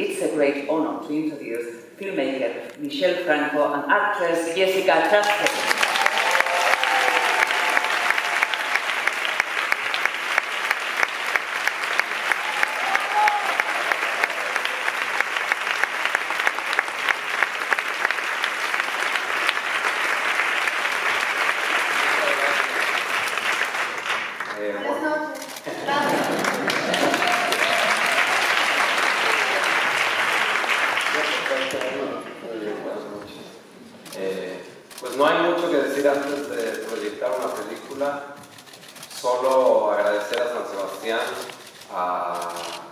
it's a great honor to introduce filmmaker Michelle Franco and actress Jessica Chastain. Pues no hay mucho que decir antes de proyectar una película, solo agradecer a San Sebastián, a,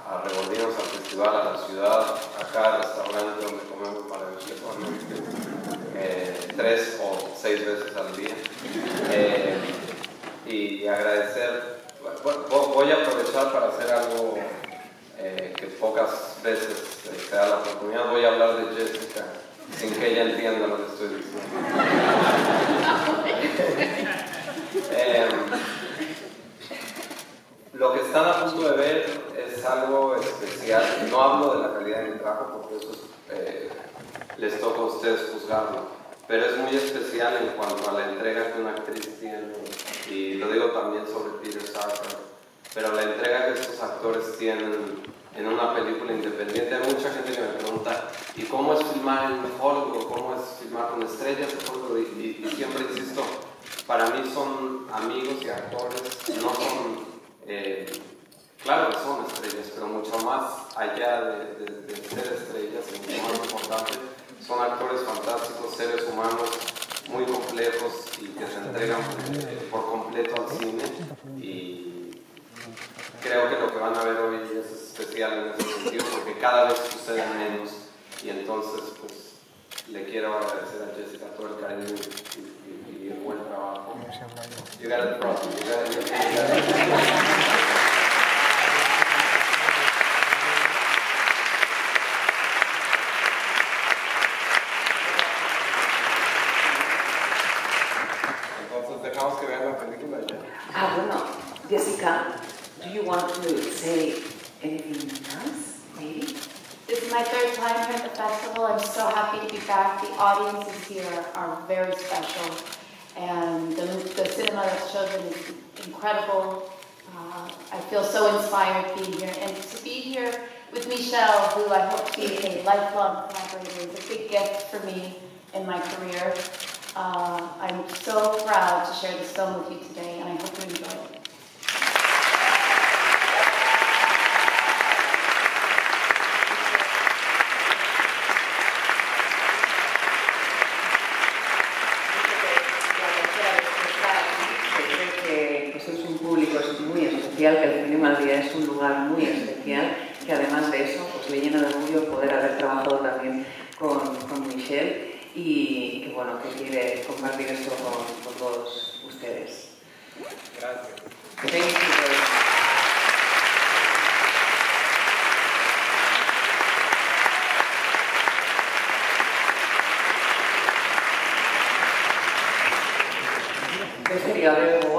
a al festival, a la ciudad, acá al restaurante donde comemos para maravillosamente eh, tres o seis veces al día. Eh, y agradecer, voy a aprovechar para hacer algo eh, que pocas veces eh, se da la oportunidad, voy a hablar de Jessica sin que ella entienda lo que estoy diciendo. Eh, lo que están a punto de ver es algo especial. No hablo de la calidad de mi trabajo porque eso eh, les toca a ustedes juzgarlo pero es muy especial en cuanto a la entrega que una actriz tiene, y lo digo también sobre Peter Safran, pero la entrega que estos actores tienen en una película independiente. Hay mucha gente que me pregunta, ¿y cómo es filmar el mejor, cómo es filmar con estrellas, y, y, y, siempre insisto, para mí son amigos y actores, no son, eh, claro que son estrellas, pero mucho más allá de, de, de ser estrellas, y mucho más importante, son actores fantásticos, seres humanos muy complejos y que se entregan eh, por completo al cine y creo que lo que van a ver hoy es especial en ese sentido porque cada vez sucede menos. Y entonces, pues, le quiero agradecer a Jessica todo el cariño y, y, y el buen trabajo. You got it, bro. You got it. You got it. Ah, bueno, Jessica, do you want to say anything else, maybe? my third time here at the festival. I'm so happy to be back. The audiences here are very special, and the, the cinema that's chosen is incredible. Uh, I feel so inspired being here, and to be here with Michelle, who I hope to be a lifelong collaborator, is a big gift for me in my career. Uh, I'm so proud to share this film with you today, and I hope you enjoy it. que el cine Maldía es un lugar muy especial, que además de eso, pues le llena de orgullo poder haber trabajado también con, con Michelle y, bueno, que quiere compartir esto con, todos ustedes. Gracias. Thank you. Gracias.